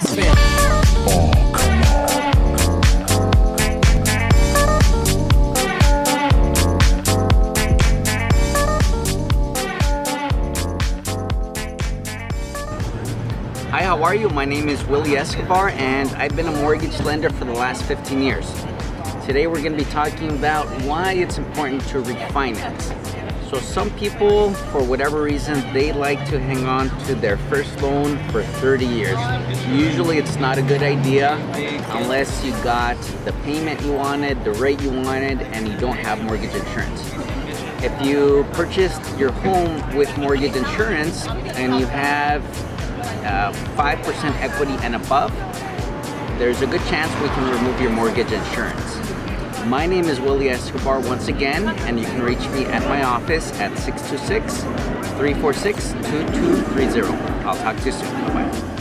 Oh, come on. Hi, how are you? My name is Willy Escobar and I've been a mortgage lender for the last 15 years. Today we're going to be talking about why it's important to refinance. So some people, for whatever reason, they like to hang on to their first loan for 30 years. Usually it's not a good idea unless you got the payment you wanted, the rate you wanted, and you don't have mortgage insurance. If you purchased your home with mortgage insurance and you have uh, 5% equity and above, there's a good chance we can remove your mortgage insurance. My name is Willy Escobar once again, and you can reach me at my office at 626 346 2230. I'll talk to you soon. Bye bye.